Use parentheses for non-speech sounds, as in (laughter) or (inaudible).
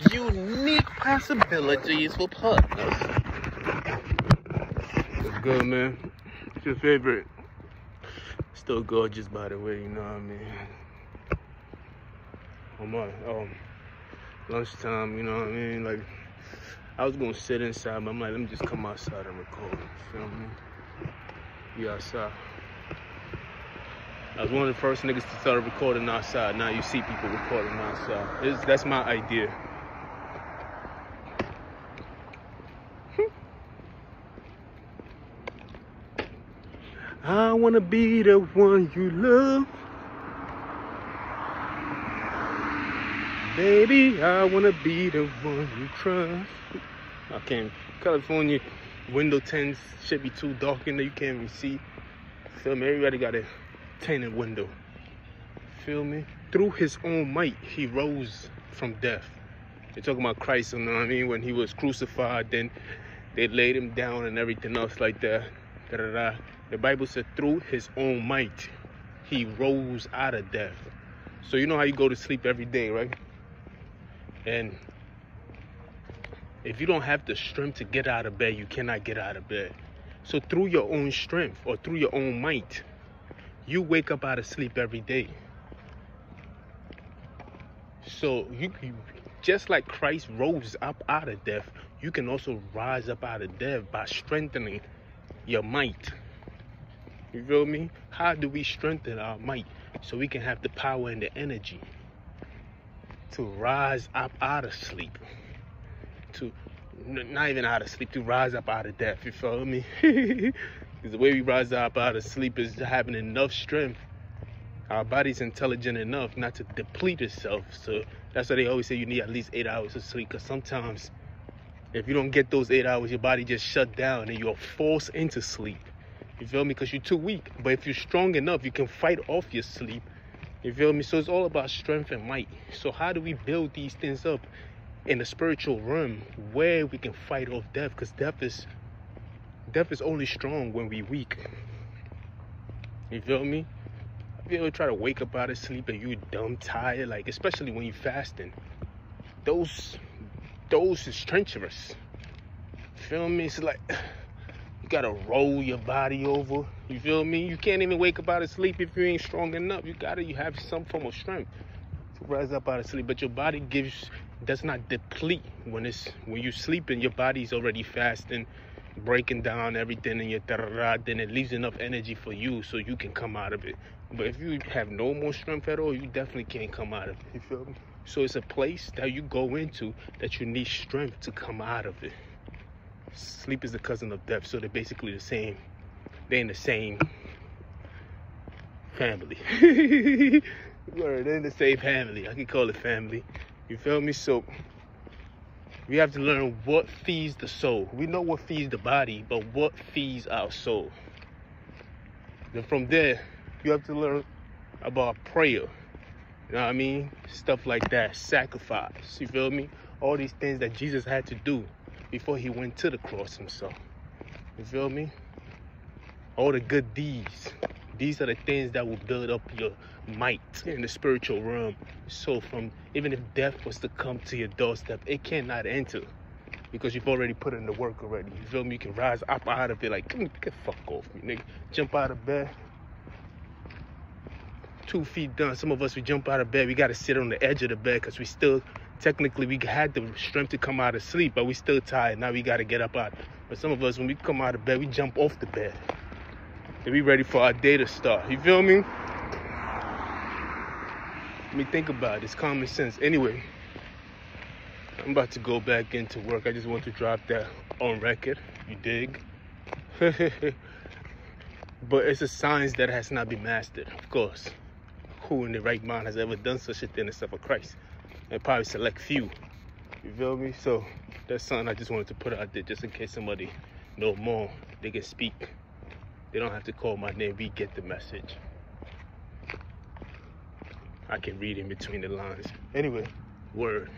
unique possibilities for partners. It's good, man. It's your favorite. Still gorgeous, by the way, you know what I mean? Oh my, oh, lunchtime, you know what I mean? Like, I was gonna sit inside, but I'm like, let me just come outside and record. Feel me? Be outside. I was one of the first niggas to start recording outside. Now you see people recording outside. It's, that's my idea. I wanna be the one you love. Baby, I wanna be the one you trust. I can't. California window tints should be too dark in there. You can't even see. Me? Everybody got a tinted window. Feel me? Through his own might, he rose from death. They're talking about Christ, you know what I mean? When he was crucified, then they laid him down and everything else like that. Da, da, da. The Bible said through his own might, he rose out of death. So you know how you go to sleep every day, right? And if you don't have the strength to get out of bed, you cannot get out of bed. So through your own strength or through your own might, you wake up out of sleep every day. So you, you just like Christ rose up out of death, you can also rise up out of death by strengthening your might. You feel me? How do we strengthen our might so we can have the power and the energy to rise up out of sleep? To not even out of sleep, to rise up out of death. You feel me? (laughs) Because the way we rise up out of sleep is having enough strength. Our body's intelligent enough not to deplete itself. So that's why they always say you need at least eight hours of sleep. Because sometimes, if you don't get those eight hours, your body just shut down and you're forced into sleep. You feel me? Because you're too weak. But if you're strong enough, you can fight off your sleep. You feel me? So it's all about strength and might. So how do we build these things up in the spiritual realm where we can fight off death? Because death is death is only strong when we weak. You feel me? If you ever try to wake up out of sleep and you dumb tired, like especially when you're fasting, those those is treacherous. Feel me? It's like you gotta roll your body over. You feel me? You can't even wake up out of sleep if you ain't strong enough. You gotta you have some form of strength to rise up out of sleep. But your body gives does not deplete when it's when you sleeping, your body's already fasting, breaking down everything in your da then it leaves enough energy for you so you can come out of it. But if you have no more strength at all, you definitely can't come out of it. You feel me? So it's a place that you go into that you need strength to come out of it. Sleep is the cousin of death, so they're basically the same. They're in the same family. (laughs) they're in the same family. I can call it family. You feel me? So we have to learn what feeds the soul. We know what feeds the body, but what feeds our soul. Then from there, you have to learn about prayer. You know what I mean? Stuff like that, sacrifice. You feel me? All these things that Jesus had to do before he went to the cross himself. You feel me? All the good deeds. These are the things that will build up your might in the spiritual realm. So from even if death was to come to your doorstep, it cannot enter. Because you've already put in the work already. You feel me? You can rise up out of it like, get fuck off me, nigga. Jump out of bed, two feet done. Some of us, we jump out of bed, we got to sit on the edge of the bed because we still, technically, we had the strength to come out of sleep, but we still tired. Now we got to get up out. But some of us, when we come out of bed, we jump off the bed. And we ready for our day to start. You feel me? Let me think about it. It's common sense. Anyway, I'm about to go back into work. I just want to drop that on record. You dig? (laughs) but it's a science that has not been mastered, of course who in the right mind has ever done such a thing except for Christ. And probably select few. You feel me? So that's something I just wanted to put out there just in case somebody know more. They can speak. They don't have to call my name. We get the message. I can read in between the lines. Anyway, word.